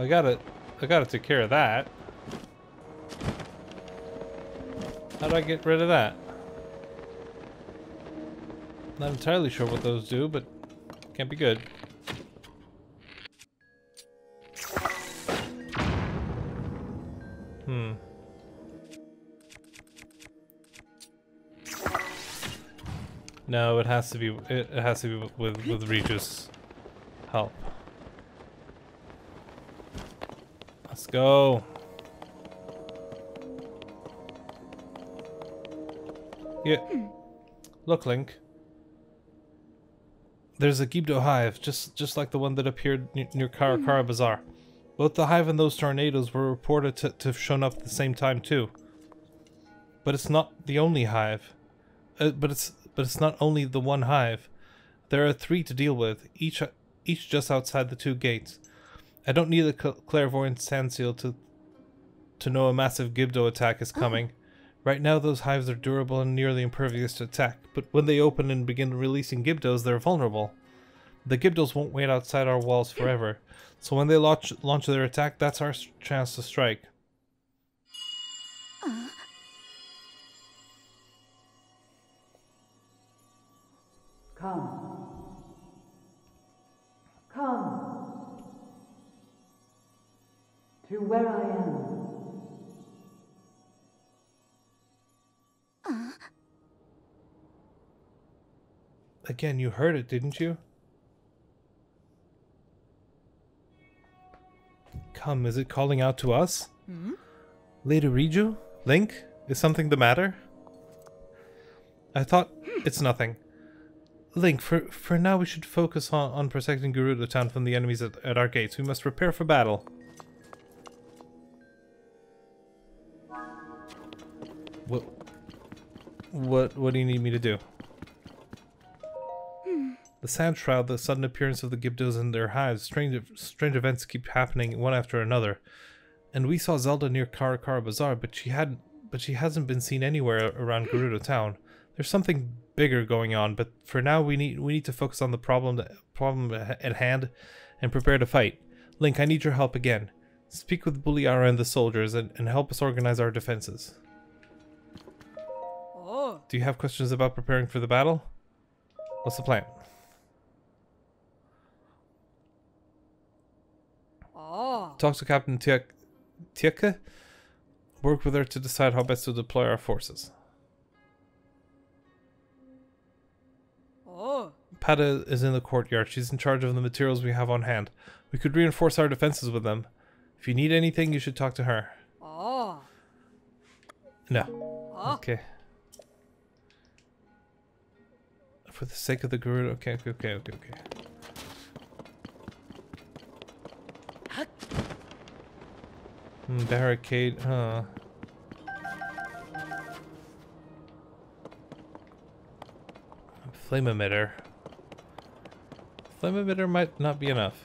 I gotta, I gotta take care of that. How do I get rid of that? Not entirely sure what those do, but can't be good. Hmm. No, it has to be. It, it has to be with with Riju's help. Let's go. Yeah. Look, Link. There's a Gibdo hive, just just like the one that appeared near, Karakara Bazaar. Both the hive and those tornadoes were reported to, to have shown up at the same time too. But it's not the only hive. Uh, but it's but it's not only the one hive. There are three to deal with, each each just outside the two gates. I don't need a cl clairvoyant Sandseal to to know a massive Gibdo attack is oh. coming. Right now those hives are durable and nearly impervious to attack, but when they open and begin releasing Gibdos, they're vulnerable. The Gibdos won't wait outside our walls forever, so when they launch launch their attack, that's our chance to strike. Uh. Come. Come. To where I am. Again, you heard it, didn't you? Come, is it calling out to us? Hmm? Lady Riju? Link? Is something the matter? I thought it's nothing. Link, for for now we should focus on, on protecting Gerudo Town from the enemies at, at our gates. We must prepare for battle. What what what do you need me to do? Hmm. The sand shroud, the sudden appearance of the Gibdos in their hives, strange strange events keep happening one after another. And we saw Zelda near Karakara Bazaar, but she hadn't but she hasn't been seen anywhere around Gerudo Town. There's something bigger going on, but for now we need we need to focus on the problem problem at hand and prepare to fight. Link, I need your help again. Speak with Buliara and the soldiers and, and help us organize our defenses. Do you have questions about preparing for the battle? What's the plan? Oh. Talk to Captain Tieke. Work with her to decide how best to deploy our forces. Oh. Pada is in the courtyard. She's in charge of the materials we have on hand. We could reinforce our defenses with them. If you need anything, you should talk to her. Oh. No. Oh. Okay. For the sake of the Gerudo. Okay, okay, okay, okay, okay. Hmm, barricade, huh. Flame emitter. Flame emitter might not be enough.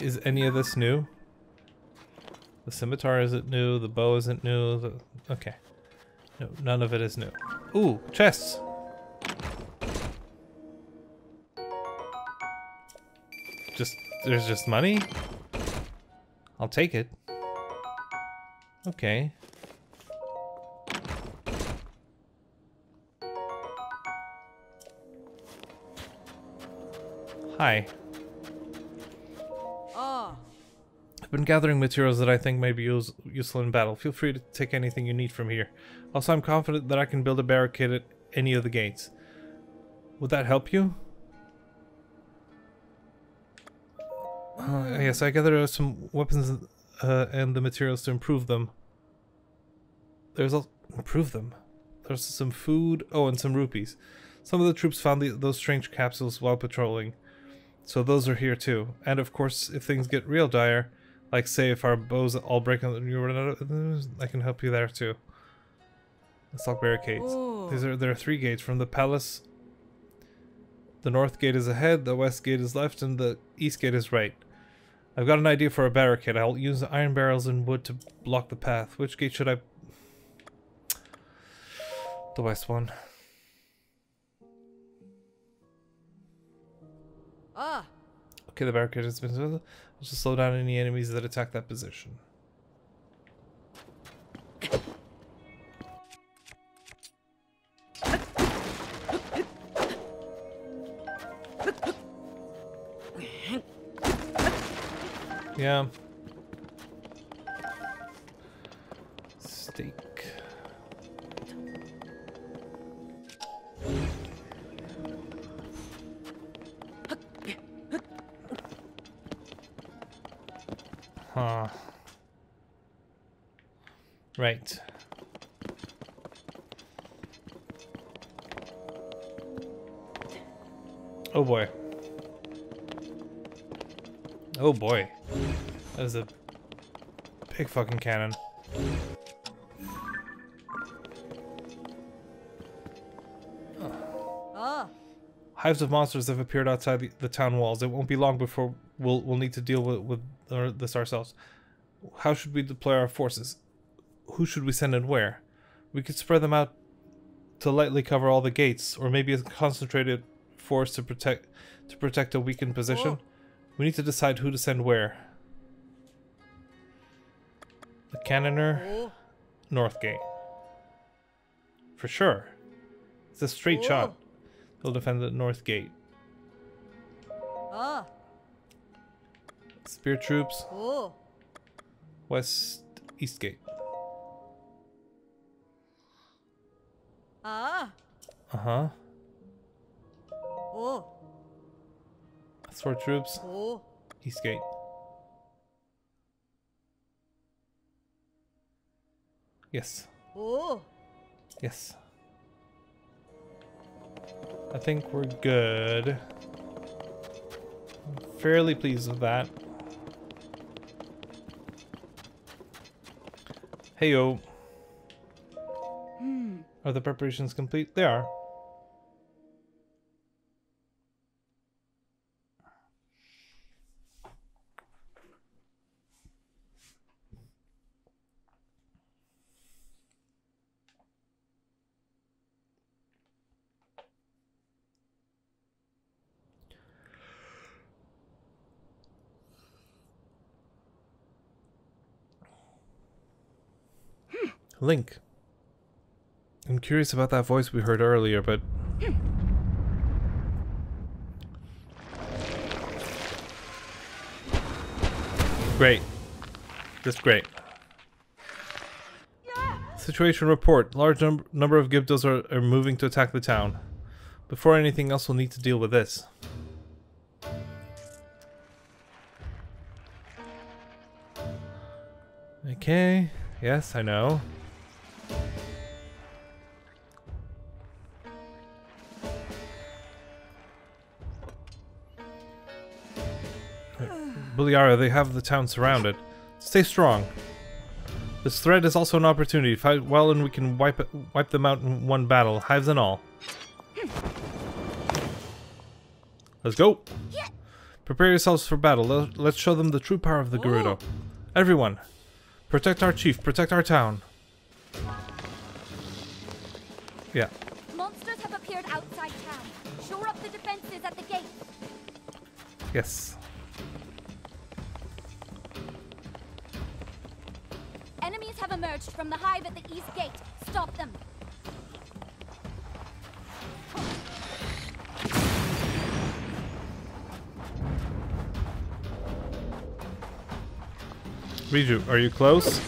Is any of this new? The scimitar isn't new, the bow isn't new, the... Okay. No, none of it is new. Ooh, chests! Just, there's just money? I'll take it. Okay. Hi. I've been gathering materials that I think may be use useful in battle. Feel free to take anything you need from here. Also, I'm confident that I can build a barricade at any of the gates. Would that help you? Uh, yes, I gathered some weapons uh, and the materials to improve them. There's also improve them. There's some food. Oh, and some rupees. Some of the troops found the, those strange capsules while patrolling, so those are here too. And of course, if things get real dire, like say if our bows all break and you run out of, I can help you there too. Let's barricades. Ooh. These are there are three gates from the palace. The north gate is ahead, the west gate is left, and the east gate is right. I've got an idea for a barricade. I'll use iron barrels and wood to block the path. Which gate should I... The west one. Okay, the barricade has been. Just slow down any enemies that attack that position. Yeah. Boy. That is a big fucking cannon. Ah. Hives of monsters have appeared outside the, the town walls. It won't be long before we'll we'll need to deal with, with this ourselves. How should we deploy our forces? Who should we send and where? We could spread them out to lightly cover all the gates, or maybe a concentrated force to protect to protect a weakened position. Oh. We need to decide who to send where. The cannoner, Oh. North Gate. For sure. It's a straight shot. He'll defend the North Gate. Ah. Spear troops. West East Gate. Ah. Uh huh. Sword troops, Oh. East Gate. Yes. Oh. Yes. I think we're good. I'm fairly pleased with that. Heyo. Hmm. Are the preparations complete? They are. Link. I'm curious about that voice we heard earlier, but. Great. Just great. Situation report. Large num- number of Gibdos are, are moving to attack the town. Before anything else, we'll need to deal with this. Okay. Yes, I know. Buliara, they have the town surrounded. Stay strong. This threat is also an opportunity. Fight well and we can wipe it, wipe them out in one battle, hives and all. Let's go. Prepare yourselves for battle. Let- Let's show them the true power of the Gerudo. Everyone, protect our chief, protect our town. Yeah. Monsters have appeared outside town. Shore up the defenses at the gate. Yes. Enemies have emerged from the hive at the east gate. Stop them. Riju, are you close?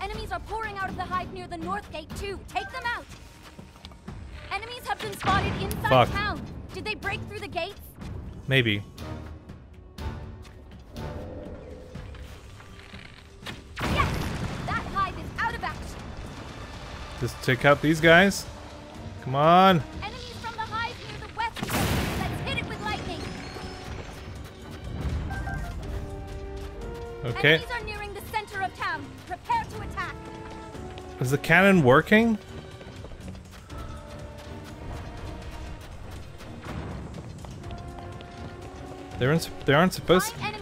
Enemies are pouring out of the hive near the north gate too. Take them out. Enemies have been spotted inside Fuck. town. Did they break through the gates? Maybe. Take out these guys. Come on. Enemies from the hive near the west. Let's hit it with lightning. Okay. Enemies are nearing the center of town. Prepare to attack. Is the cannon working? They aren't. They aren't supposed. Find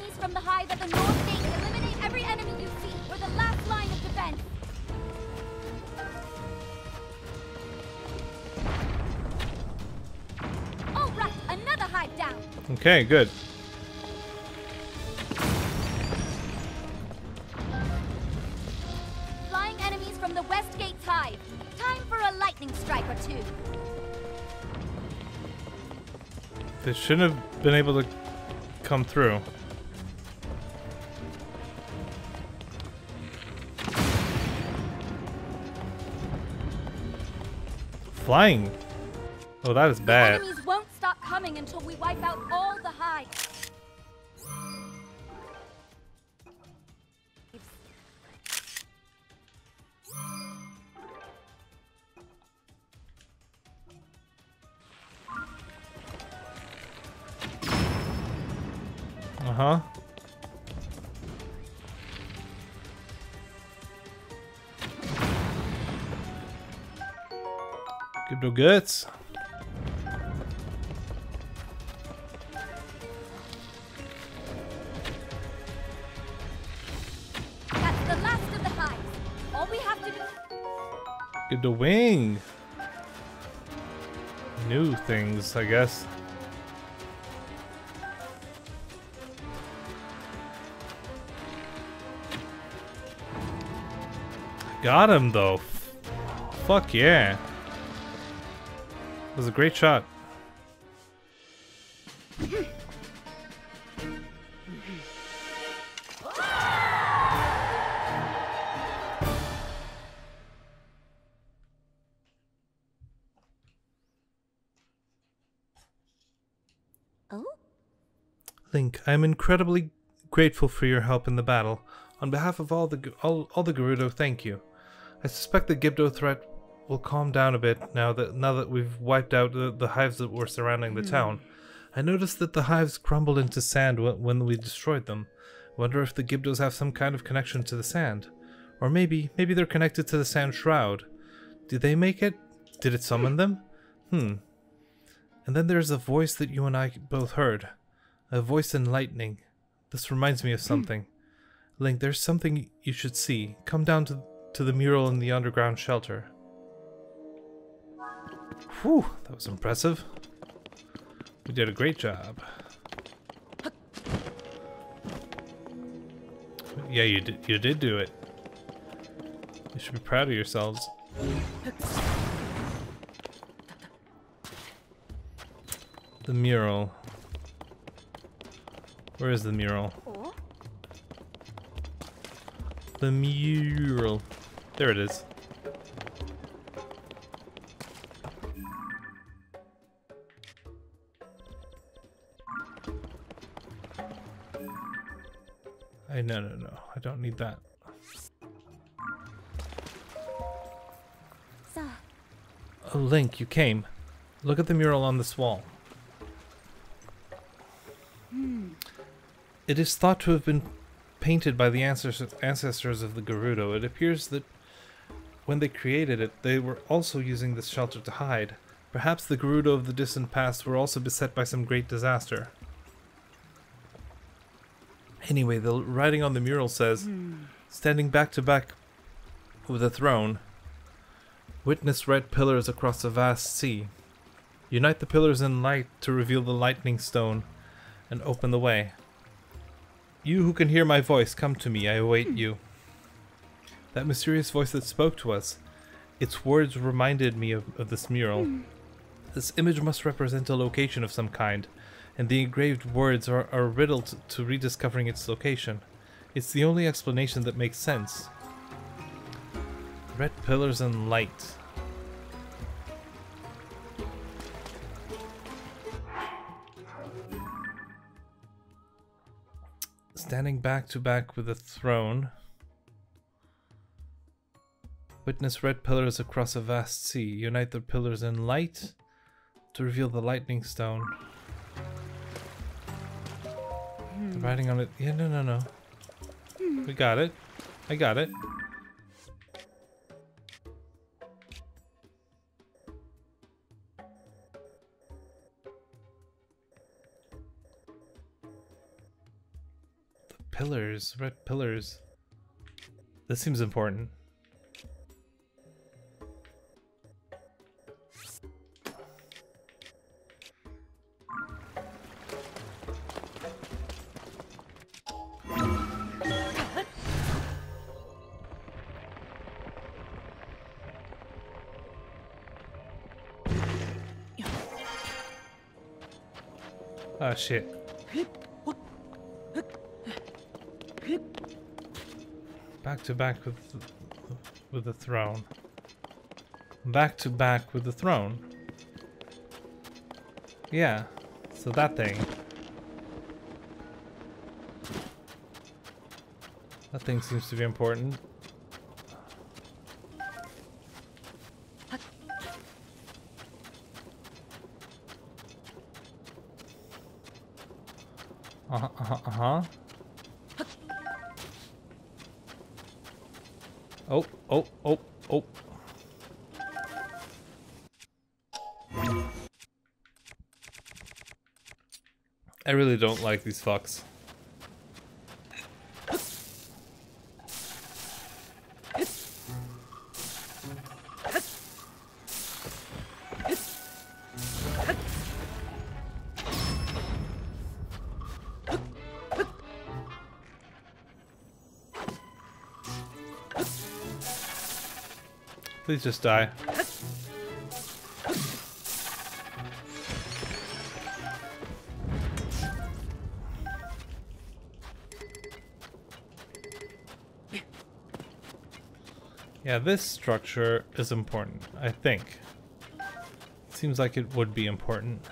Okay, good. Flying enemies from the West Gate's hive. Time for a lightning strike or two. They shouldn't have been able to come through. Flying. Oh, that is bad. No. That's the last of the hives. All we have to do. Give the wing. New things, I guess. Got him though. Fuck yeah. Was a great shot. Oh? Link, I am incredibly grateful for your help in the battle. On behalf of all the all, all the Gerudo, thank you. I suspect the Gibdo threat will calm down a bit now that now that we've wiped out the, the hives that were surrounding the town. I noticed that the hives crumbled into sand when, when we destroyed them. Wonder if the Gibdos have some kind of connection to the sand. Or maybe, maybe they're connected to the sand shroud. Did they make it? Did it summon them? Hmm. And then there's a voice that you and I both heard. A voice in lightning. This reminds me of something. Link, there's something you should see. Come down to, to the mural in the underground shelter. Whew, that was impressive. We did a great job. Yeah, you did. You did do it. You should be proud of yourselves. The mural. Where is the mural? The mural. There it is. I no no no. I don't need that. Oh, Link, you came. Look at the mural on this wall. Hmm. It is thought to have been painted by the ancestors, ancestors of the Gerudo. It appears that when they created it, they were also using this shelter to hide. Perhaps the Gerudo of the distant past were also beset by some great disaster. Anyway, the writing on the mural says, hmm. standing back to back with a throne, Witness red pillars across a vast sea. Unite the pillars in light to reveal the lightning stone and open the way. You who can hear my voice, come to me, I await hmm. you. That mysterious voice that spoke to us, its words reminded me of, of this mural. Hmm. This image must represent a location of some kind, and the engraved words are, are a riddle to, rediscovering its location. It's the only explanation that makes sense. Red pillars and light. Standing back to back with a throne. Witness red pillars across a vast sea. Unite the pillars in light to reveal the lightning stone. Hmm. The writing on it. Yeah, no, no, no. Hmm. We got it. I got it. The pillars, red pillars. This seems important. Shit. Back to back with with the throne. Back to back with the throne. Yeah. So that thing. That thing seems to be important. Don't like these fucks. Please just die. Yeah, this structure is important, I think. Seems like it would be important.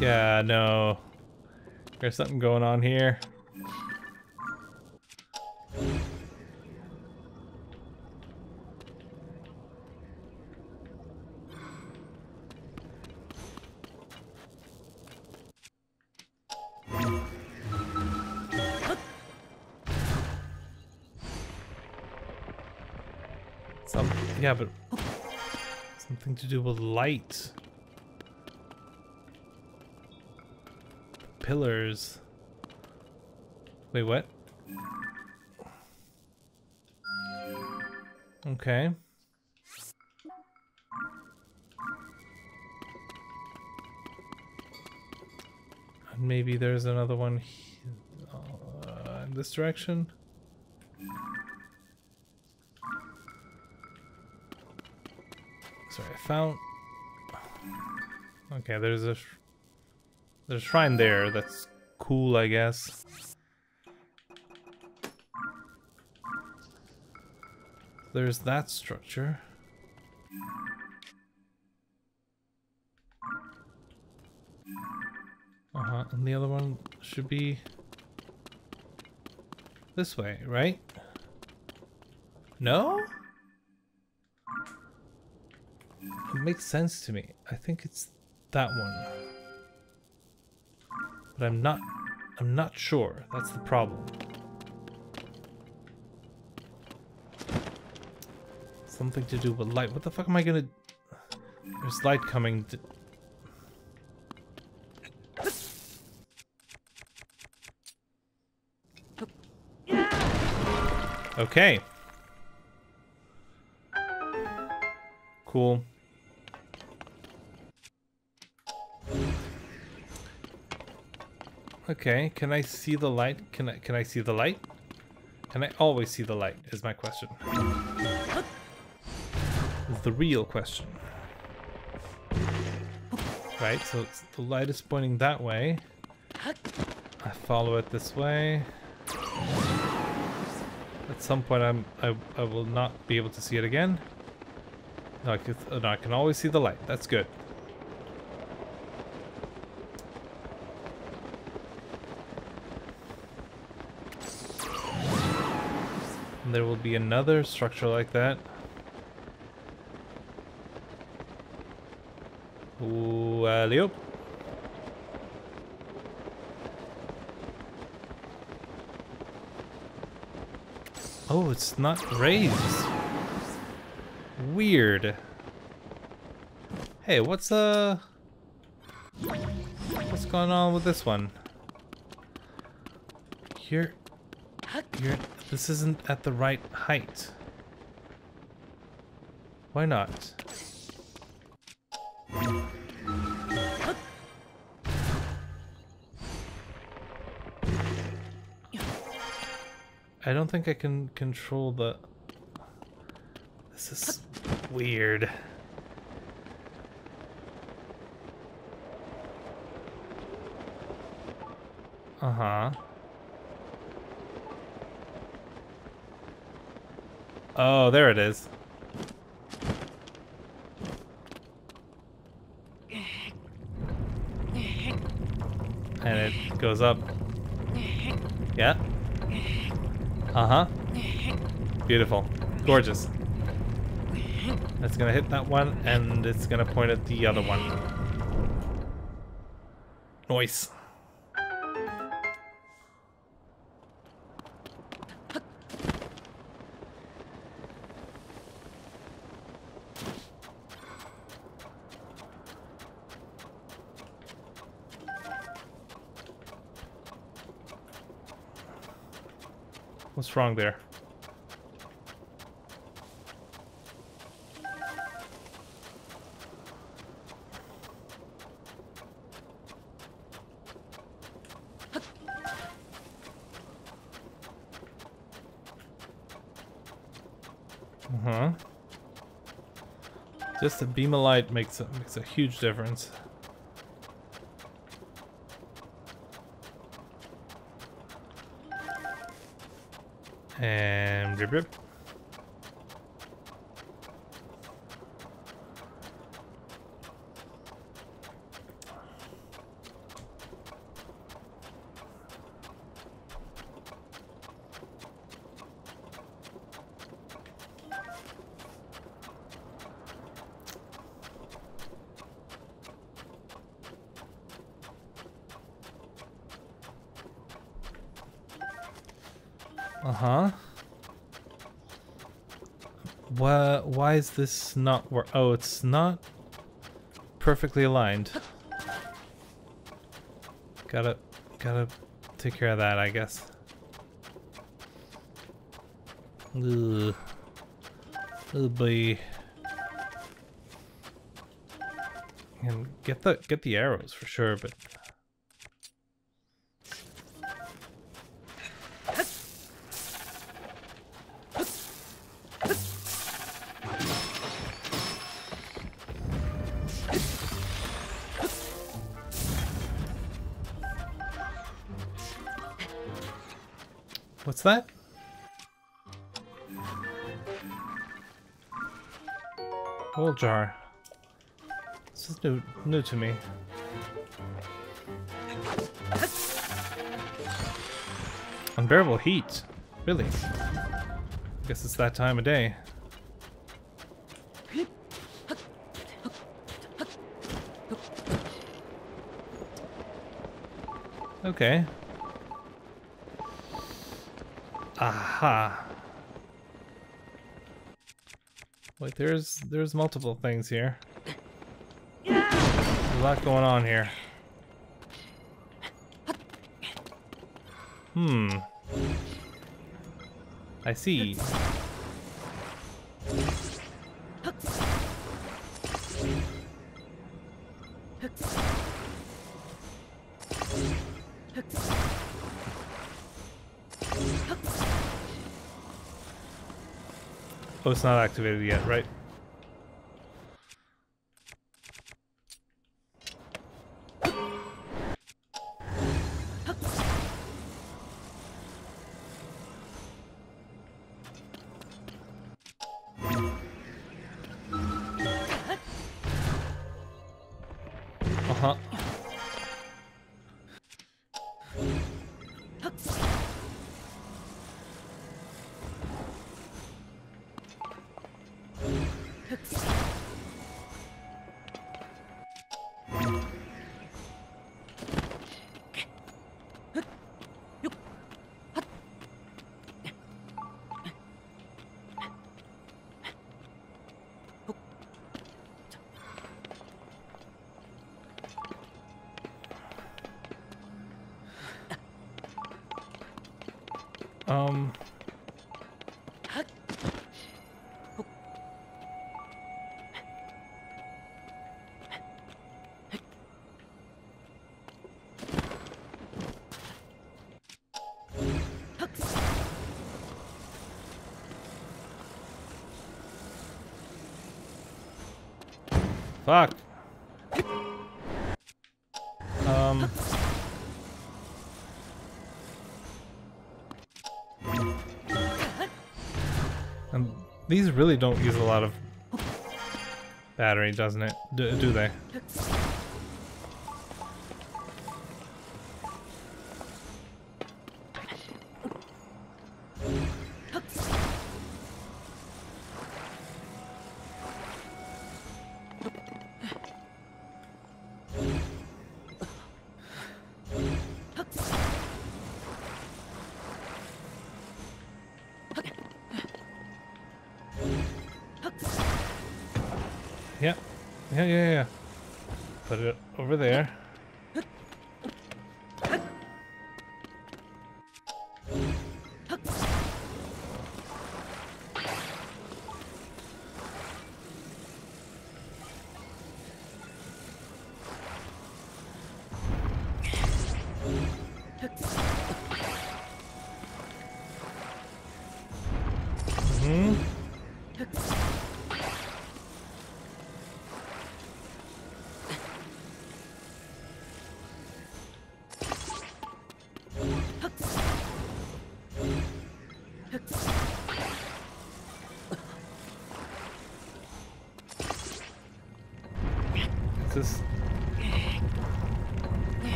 Yeah, no. There's something going on here. Yeah, but something to do with light. Pillars. Wait, what? Okay. And maybe there's another one uh, in this direction. Found. Okay, there's a sh- there's a shrine there. That's cool, I guess. There's that structure. Uh huh. And the other one should be this way, right? No? It makes sense to me. I think it's that one. But I'm not I'm not sure. That's the problem. Something to do with light. What the fuck am I gonna There's light coming. Okay. Cool. Okay, can I see the light? Can I can I see the light? Can I always see the light is my question. The real question. Right, so the light is pointing that way. I follow it this way. At some point I'm I, I will not be able to see it again. No, I can, no, I can always see the light. That's good. There will be another structure like that. Ooh, alley-oop. Oh, it's not raised. Weird. Hey, what's uh What's going on with this one? You're this isn't at the right height. Why not? I don't think I can control the... This is weird. Uh-huh. Oh, there it is. And it goes up. Yeah. Uh-huh. Beautiful. Gorgeous. It's gonna hit that one, and it's gonna point at the other one. Noise. What's wrong there? Uh-huh. Just a beam of light makes a, makes a huge difference. And rip rip. Uh-huh. Why, why is this not work? Oh, it's not perfectly aligned. Gotta, gotta take care of that, I guess. Ugh. Oh boy. And get the get the arrows for sure, but What's that? Old jar. This is new, new to me. Unbearable heat. Really? I Guess it's that time of day. Okay. Aha. Wait, there's there's multiple things here. There's a lot going on here. Hmm. I see. Oh, it's not activated yet, right? Um. Fuck. Um. And these really don't use a lot of battery, doesn't it? Do, do they?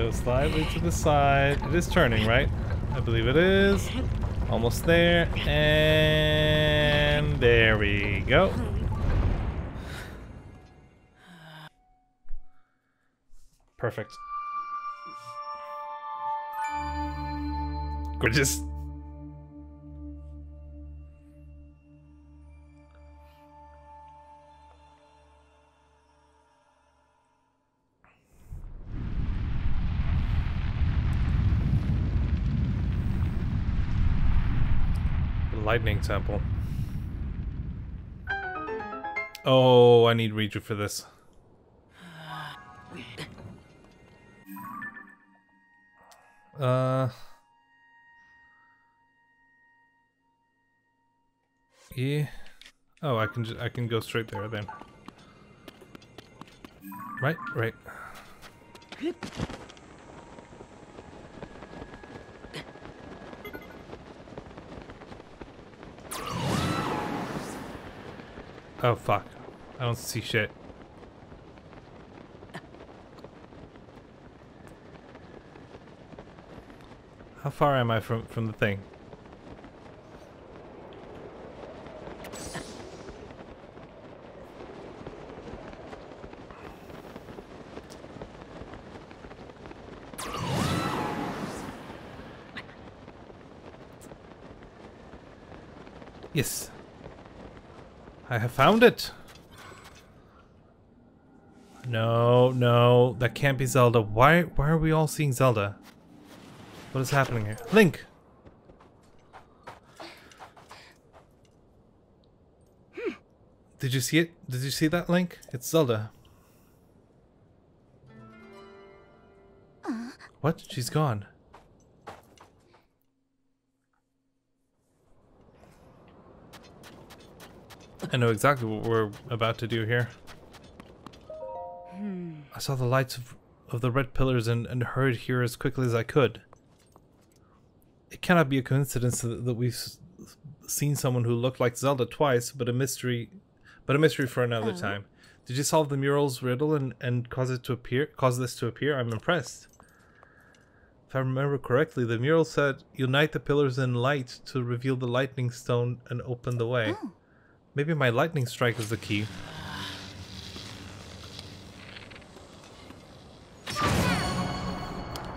Go slightly to the side. It is turning, right? I believe it is. Almost there. And there we go. Perfect. Gorgeous. Lightning Temple. Oh, I need Riju for this. Uh. Yeah. Oh, I can I can go straight there then. Right, right. Oh fuck. I don't see shit. How far am I from from the thing? Yes. I have found it. No, no, that can't be Zelda. Why why are we all seeing Zelda? What is happening here? Link! Did you see it? Did you see that, Link? It's Zelda. What? She's gone. I know exactly what we're about to do here. Hmm. I saw the lights of, of the red pillars and, and hurried here as quickly as I could. It cannot be a coincidence that, that we've seen someone who looked like Zelda twice, but a mystery, but a mystery for another time. Did you solve the mural's riddle and, and cause it to appear? Cause this to appear? I'm impressed. If I remember correctly, the mural said, "Unite the pillars in light to reveal the lightning stone and open the way." Oh. Maybe my lightning strike is the key.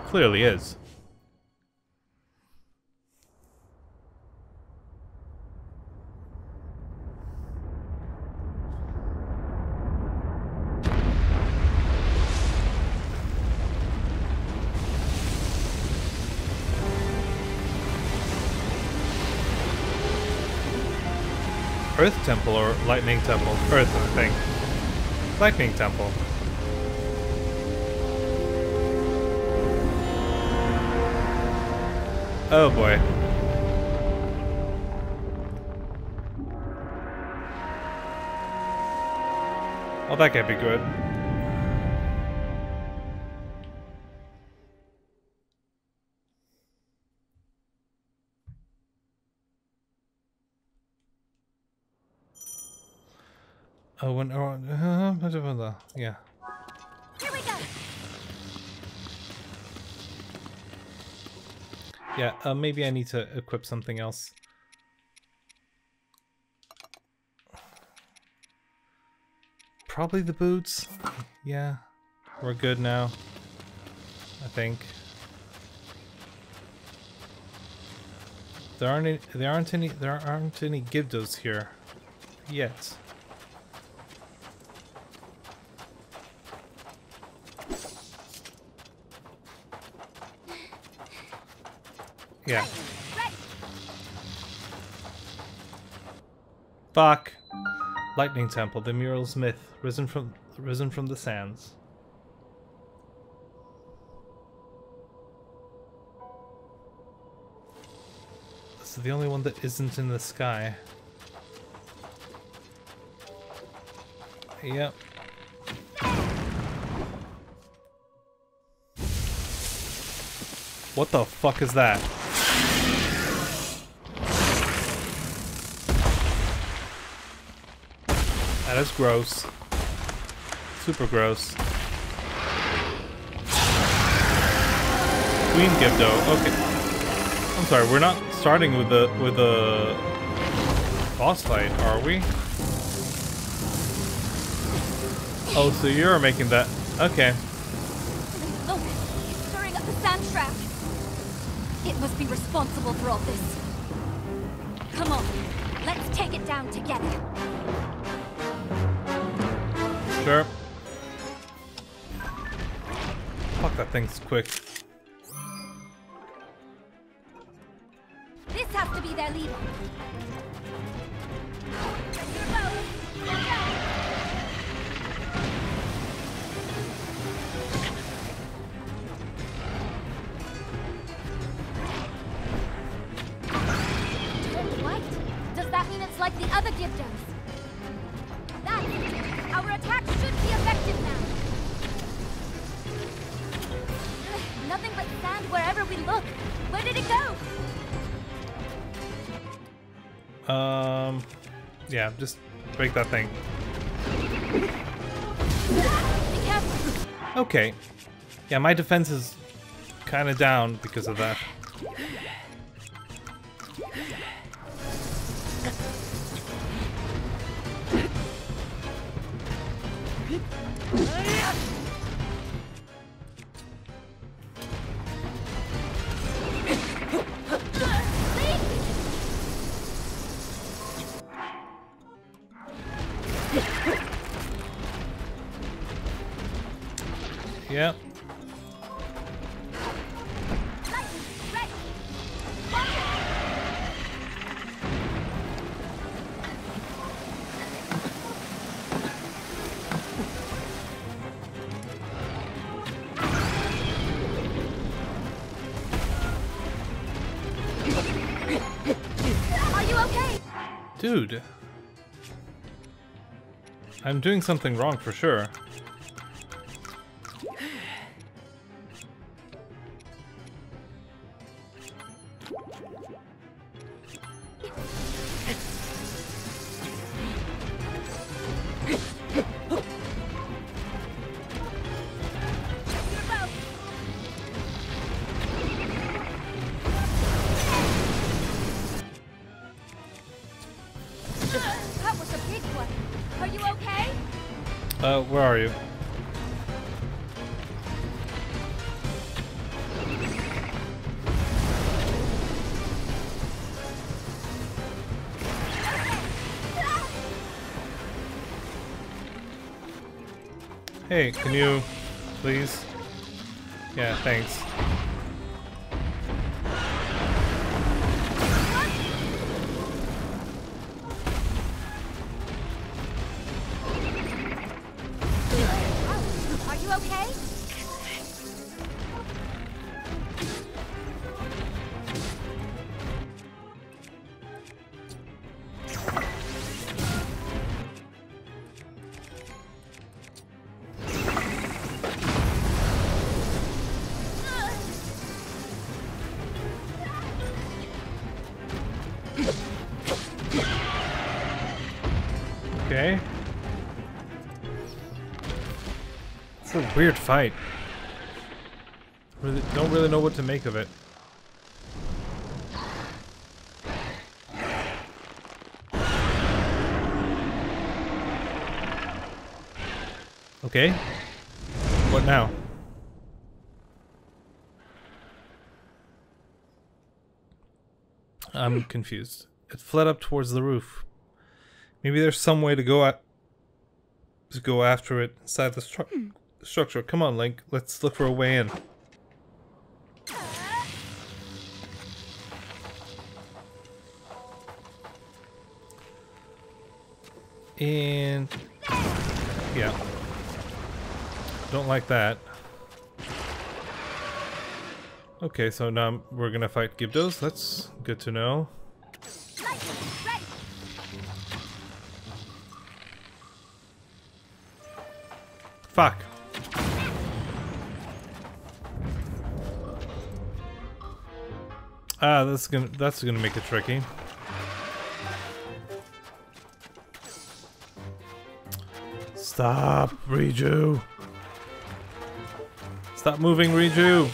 Clearly is. Earth Temple or Lightning Temple? Earth, I think. Lightning Temple. Oh boy. Oh, that can't be good. Oh, when, oh, uh, yeah. Here we go. Yeah, uh, maybe I need to equip something else. Probably the boots. Yeah, we're good now. I think. There aren't any, there aren't any there aren't any Gibdos here yet. Yeah. Fuck. Lightning Temple, the mural's myth, risen from risen from the sands. This is the only one that isn't in the sky. Yep. What the fuck is that? That is gross. Super gross. Queen Gibdo. Okay. I'm sorry, we're not starting with the with the boss fight, are we? Oh, so you're making that. Okay. Oh, Look, it's stirring up the sand trap. It must be responsible for all this. Come on, let's take it down together. Sure. Fuck, that thing's quick. Wherever we look. Where did it go? Um, yeah, just break that thing. Okay. Yeah, my defense is kind of down because of that. Doing something wrong for sure. Are you okay? Uh, where are you? Hey, can you please? Yeah, thanks. Weird fight. Really, don't really know what to make of it. Okay. What now? I'm confused. It fled up towards the roof. Maybe there's some way to go at to go after it inside the stru- hmm. Structure. Come on, Link. Let's look for a way in. And yeah, don't like that. Okay, so now we're gonna fight Gibdos. That's good to know. Ah, that's gonna that's gonna make it tricky. Stop, Riju. Stop moving, Riju.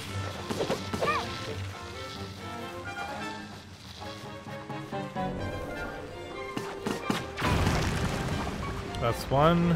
That's one.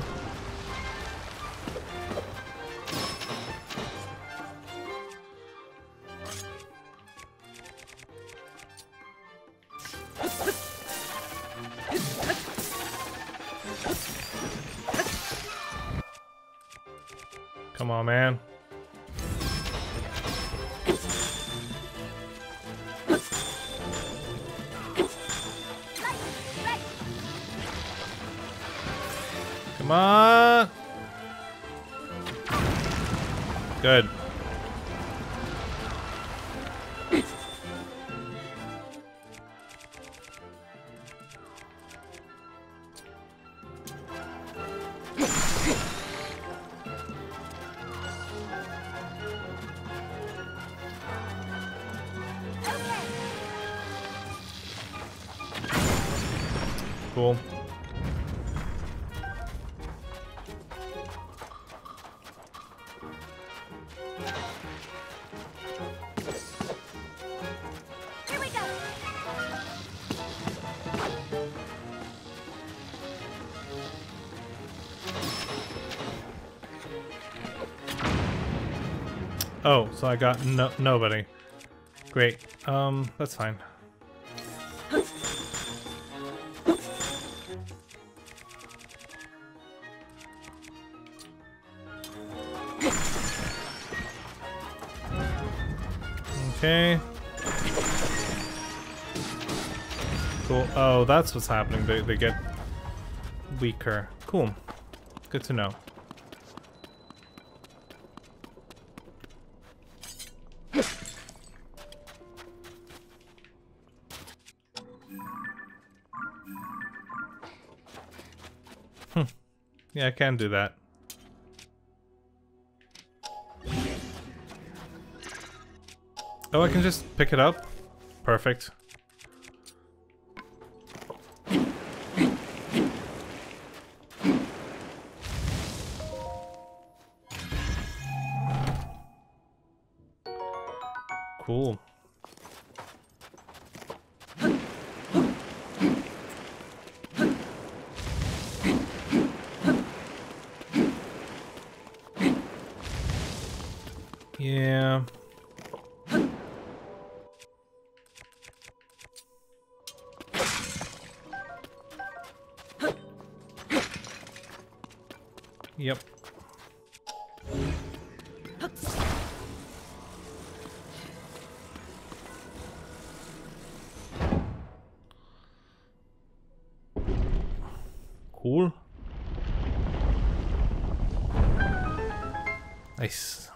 Cool. Here we go. Oh, so I got no nobody. Great. Um, that's fine. Oh, that's what's happening. They, they get weaker. Cool. Good to know. Hmm. Yeah, I can do that. Oh, I can just pick it up? Perfect. Yep. Cool. Nice.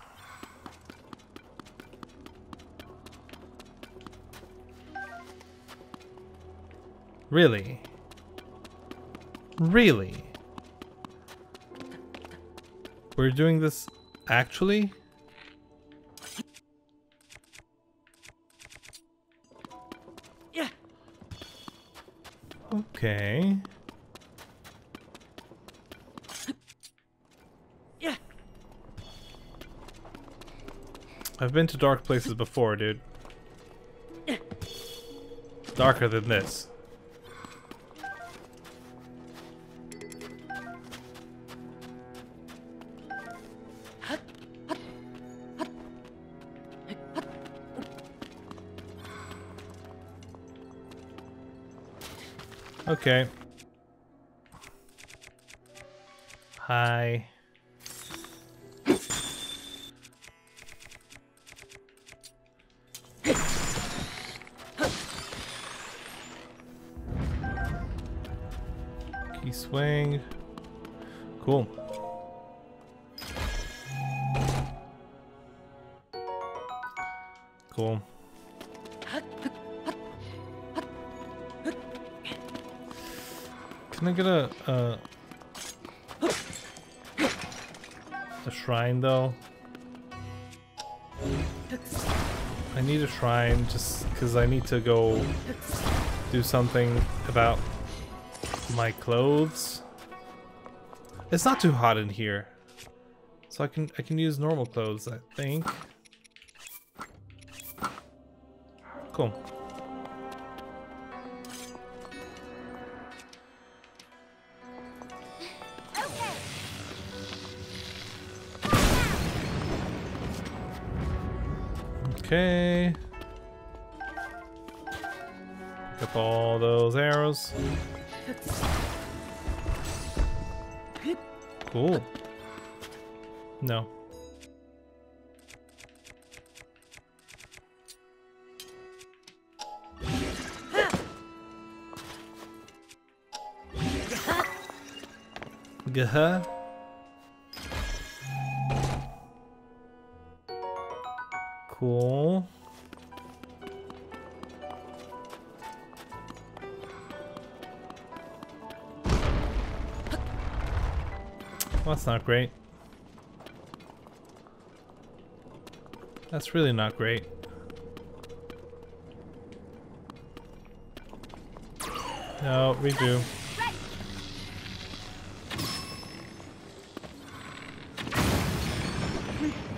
Really? Really? We're doing this actually? Yeah. Okay. Yeah. I've been to dark places before, dude. Darker than this. Okay. Hi. Key swing. Cool. Cool. Can I get a uh, a shrine though? I need a shrine just because I need to go do something about my clothes. It's not too hot in here, so I can I can use normal clothes. I think. Cool. Okay. Pick up all those arrows. Cool. No. Gah. Cool. Not great. That's really not great. No, redo.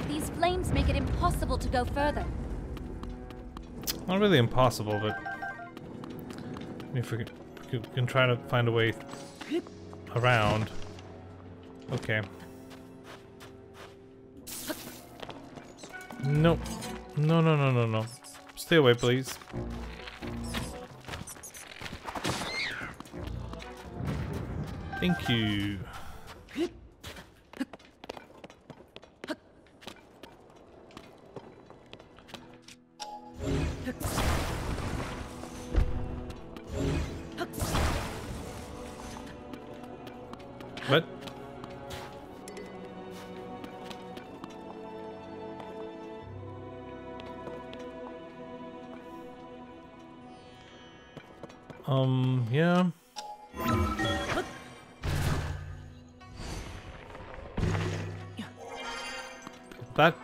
These flames make it impossible to go further. Not really impossible, but if we can, we can try to find a way around. Okay. Nope. No, no, no, no, no. Stay away, please. Thank you.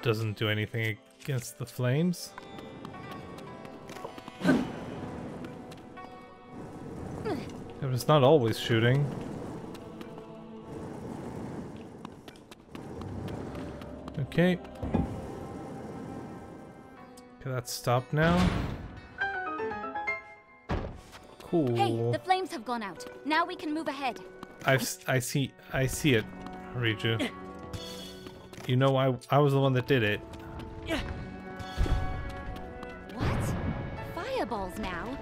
Doesn't do anything against the flames. If it's not always shooting. Okay. Okay, that's stopped now. Cool. Hey, the flames have gone out. Now we can move ahead. I've I see I see it, Riju. You know I I was the one that did it. Yeah. What? Fireballs now?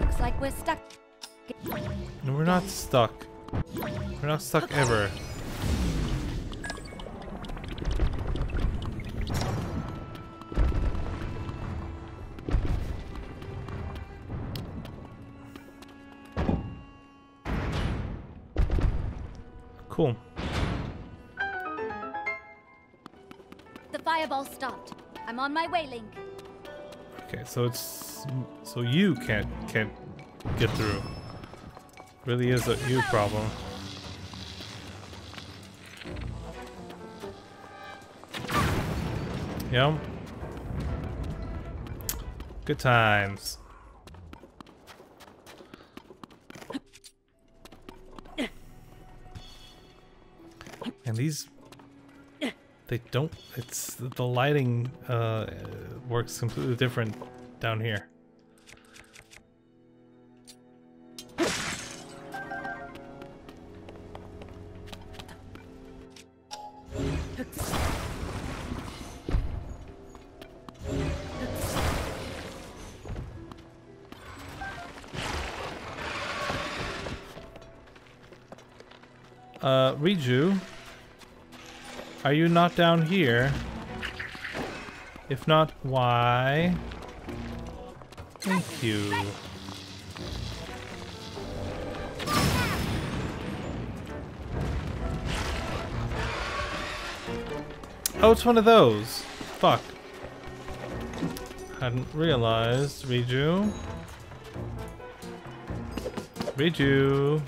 Looks like we're stuck. No, we're not stuck. We're not stuck ever. On my way, Link. Okay, so it's so you can't can't get through. Really is a you problem. Yep. Good times. And these They don't. It's the lighting uh, works completely different down here. Are you not down here? If not, why? Thank you. Oh, it's one of those. Fuck. Hadn't realized. Riju. Riju.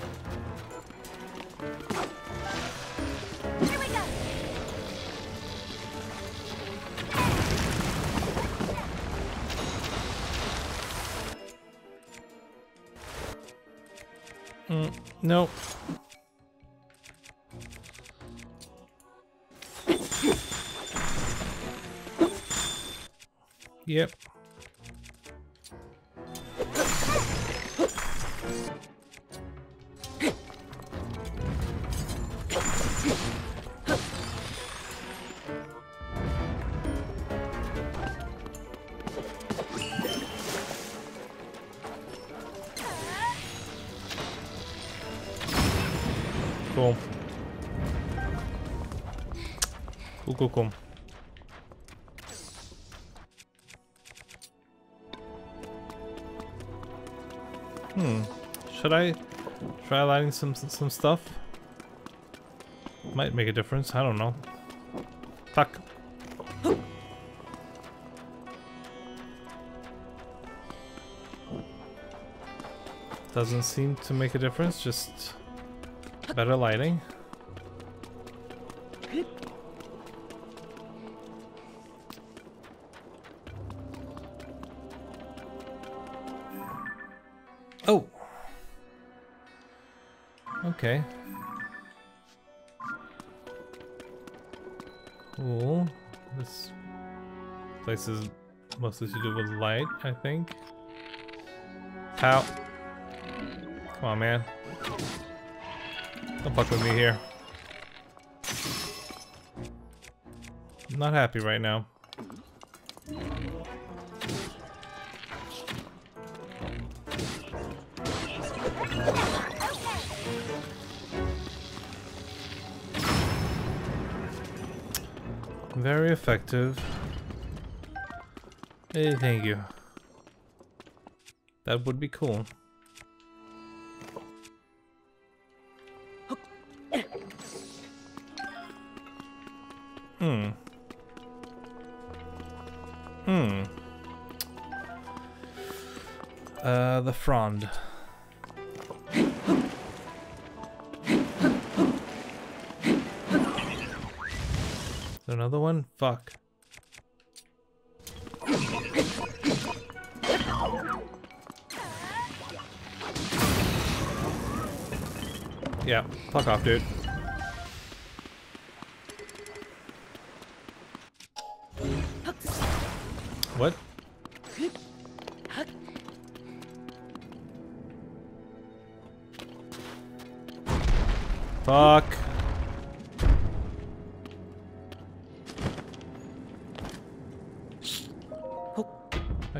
Nope. Yep. Lighting some some stuff? Might make a difference. I don't know. Fuck. Doesn't seem to make a difference. Just better lighting. Okay. Cool. This place is mostly to do with light, I think. How? Come on, man. Don't fuck with me here. I'm not happy right now. Effective. Hey, thank you. That would be cool. Hmm. Hmm. Uh, the frond. Fuck. Yeah, fuck off, dude. What? Fuck.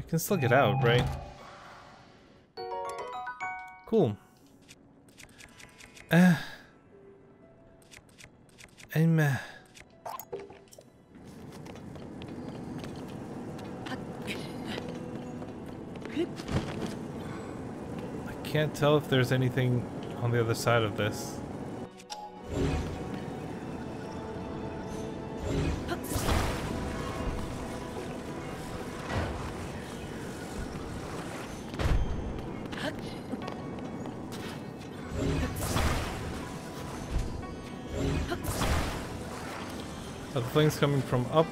Can still get out, right? Cool. Uh, I'm. Uh, I can't tell if there's anything on the other side of this. Things coming from up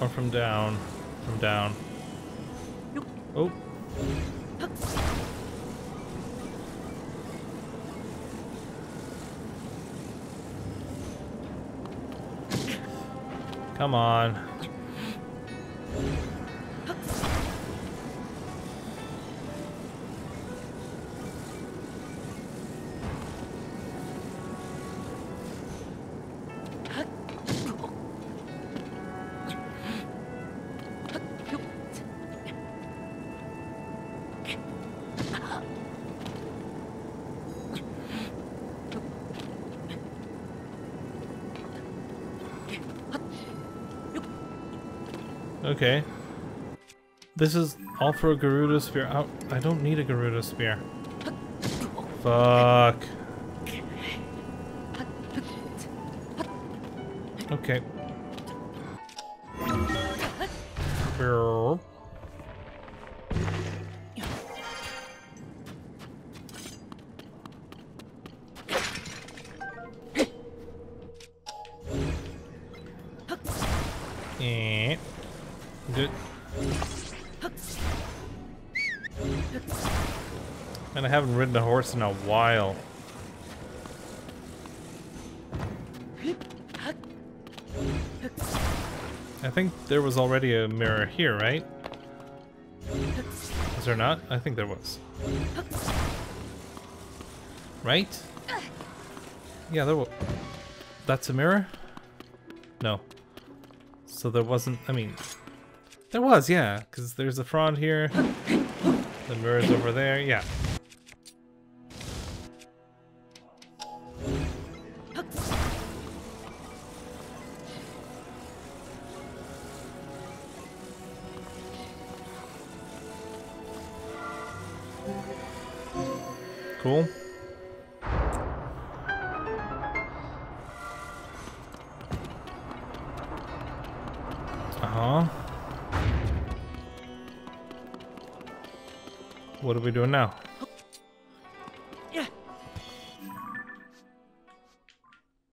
or from down? From down. Oh. Come on. Okay. This is all for a Gerudo Spear. I, I don't need a Gerudo Spear. Fuck. Okay. Ridden a horse in a while. I think there was already a mirror here, right? Is there not? I think there was. Right? Yeah, there was. That's a mirror? No. So there wasn't, I mean, there was, yeah, because there's a frond here. The mirror's over there, yeah. Cool.